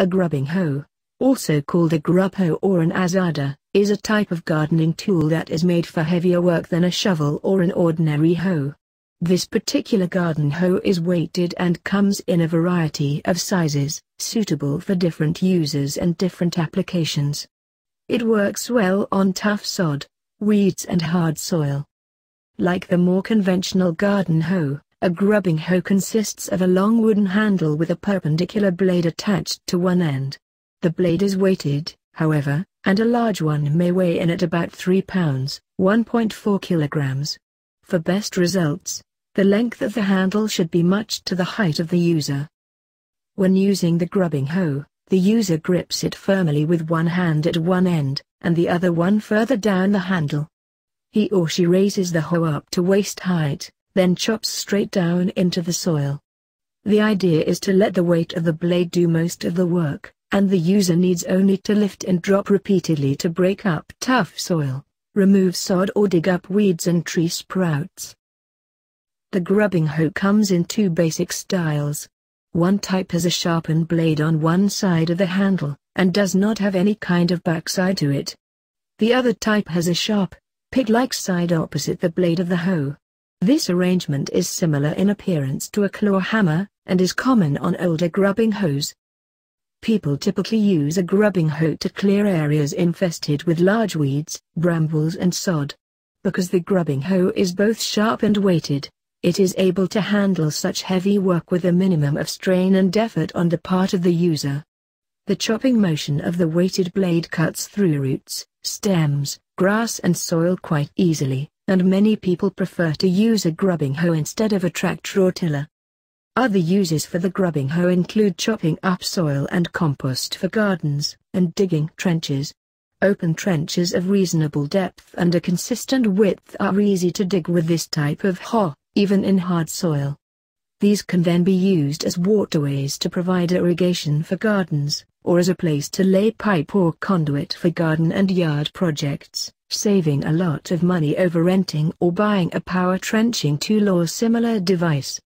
A grubbing hoe, also called a grub hoe or an azada, is a type of gardening tool that is made for heavier work than a shovel or an ordinary hoe. This particular garden hoe is weighted and comes in a variety of sizes, suitable for different users and different applications. It works well on tough sod, weeds and hard soil. Like the more conventional garden hoe, a grubbing hoe consists of a long wooden handle with a perpendicular blade attached to one end. The blade is weighted, however, and a large one may weigh in at about 3 pounds, 1.4 kilograms. For best results, the length of the handle should be much to the height of the user. When using the grubbing hoe, the user grips it firmly with one hand at one end, and the other one further down the handle. He or she raises the hoe up to waist height, then chops straight down into the soil. The idea is to let the weight of the blade do most of the work, and the user needs only to lift and drop repeatedly to break up tough soil, remove sod or dig up weeds and tree sprouts. The grubbing hoe comes in two basic styles. One type has a sharpened blade on one side of the handle, and does not have any kind of backside to it. The other type has a sharp, pick-like side opposite the blade of the hoe. This arrangement is similar in appearance to a claw hammer, and is common on older grubbing hoes. People typically use a grubbing hoe to clear areas infested with large weeds, brambles and sod. Because the grubbing hoe is both sharp and weighted, it is able to handle such heavy work with a minimum of strain and effort on the part of the user. The chopping motion of the weighted blade cuts through roots, stems, grass and soil quite easily, and many people prefer to use a grubbing hoe instead of a tractor or tiller. Other uses for the grubbing hoe include chopping up soil and compost for gardens, and digging trenches. Open trenches of reasonable depth and a consistent width are easy to dig with this type of hoe, even in hard soil. These can then be used as waterways to provide irrigation for gardens, or as a place to lay pipe or conduit for garden and yard projects, saving a lot of money over renting or buying a power trenching tool or similar device.